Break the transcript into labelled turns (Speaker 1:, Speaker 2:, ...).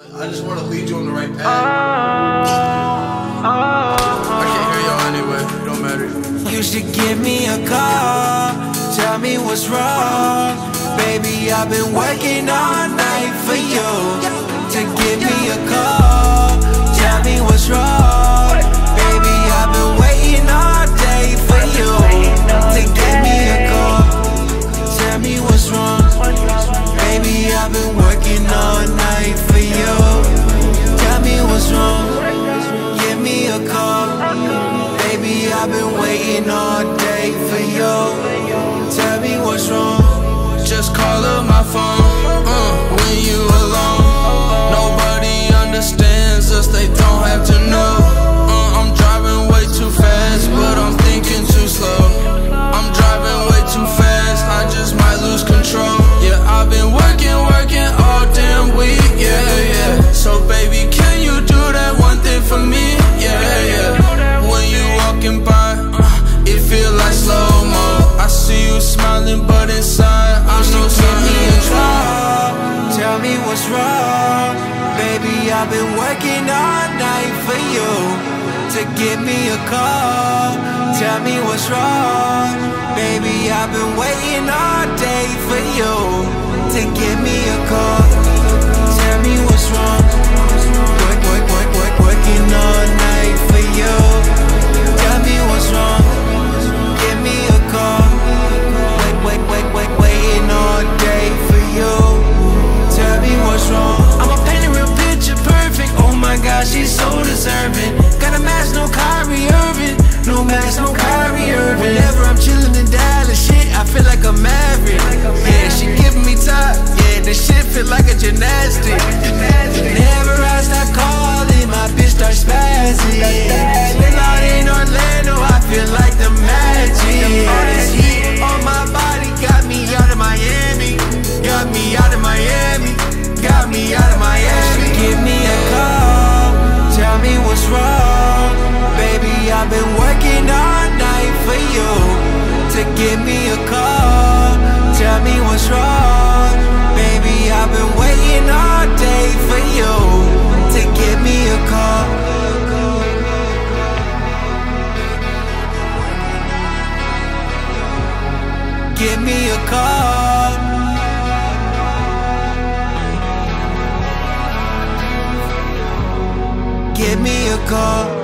Speaker 1: I just want to lead you on the right path. Ah, ah, ah. I can't hear y'all anyway. It don't matter.
Speaker 2: You should give me a call. Tell me what's wrong. Baby, I've been working all night for you. To give me a call. I've been working all night for you. Tell me what's wrong. Give me a call. Baby, I've been waiting all day for you. Tell me what's wrong.
Speaker 1: Just call up my phone I've been working all
Speaker 2: night for you. To give me a call. Tell me what's wrong. Baby, I've been waiting all day she's so deserving. Got a match, no Kyrie Irving. No match, no Kyrie Irving. Whenever I'm chillin' in Dallas, shit, I feel like a maverick. Yeah, she giving me top. Yeah, this shit feel like a gymnastic. Call. Give me a call.